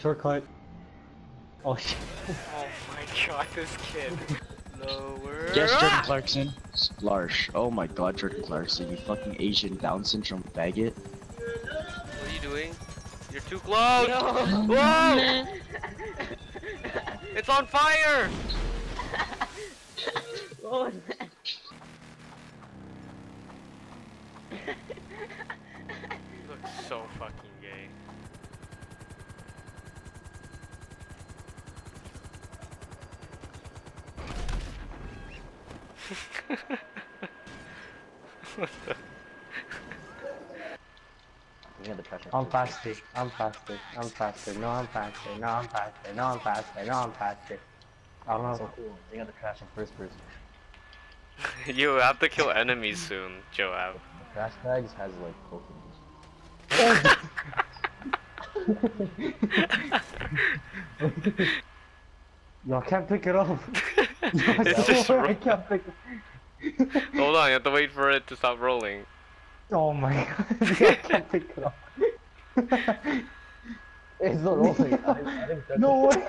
Shortcut. Oh shit. Oh my god, this kid. Lower. Yes, Jordan Clarkson. Larsh. Oh my god, Jordan Clarkson, you fucking Asian Down syndrome faggot. What are you doing? You're too close! Whoa! it's on fire! What was that? looks so fucking gay. what the? I'm faster. I'm faster. I'm faster. No, I'm faster. No, I'm faster. No, I'm faster. No, I'm faster. I don't know. So cool. They got the crash in first person. you have to kill enemies soon, Joab. Crash bags has like Pokemon. Yo, I can't pick it up. Yo, I It's just swear I can't pick it Hold on, you have to wait for it to stop rolling. Oh my god, I can't pick it up. it's not rolling. I, I didn't no way.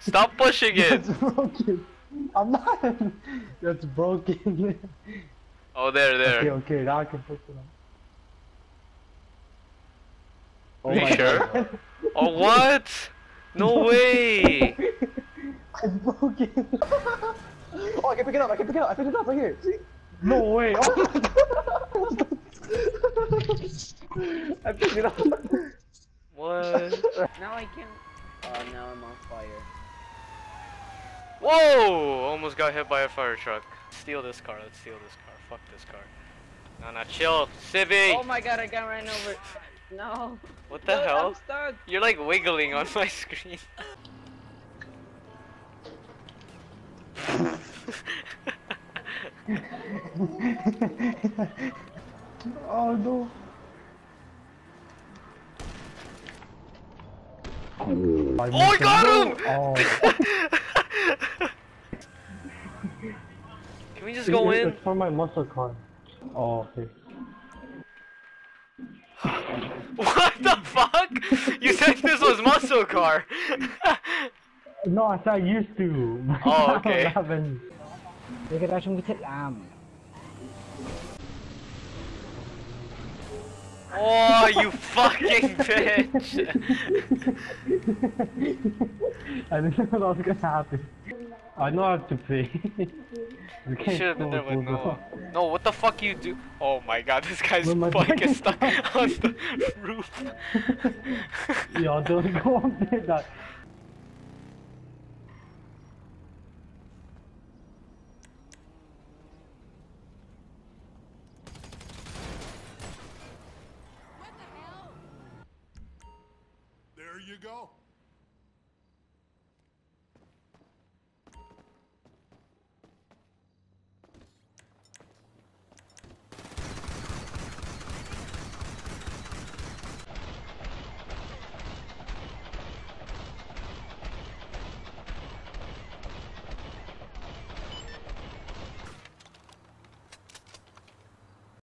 Stop pushing it! That's broken. I'm not. That's broken. Oh, there, there. okay, okay, now I can pick it up. Oh Are you my sure? God. Oh, what? No way! It's broken. oh, I can pick it up. I can pick it up. I picked it up right here. See? No way. Oh my god. I picked it up. What? Now I can. Oh, now I'm on fire. Whoa! Almost got hit by a fire truck. Steal this car. Let's steal this car. Fuck this car. No, no, chill. Civvy! Oh my god, I got ran over. No. what the Look, hell? I'm stuck. You're like wiggling on my screen. oh no. Oh, I got him! Oh. Can we just go in? It's for my muscle car. Oh, okay. What the fuck? You said this was muscle car. No, I said I used to. Oh, I okay. have any. Để cái đó chúng thích làm Oh, you fucking bitch! I didn't know that was gonna happen. I know I have to pay. we You should have been there with Noah. No, what the fuck you do? Oh my god, this guy's Where my bike bike is is stuck on the roof. Yo, don't go up there. That. There you go.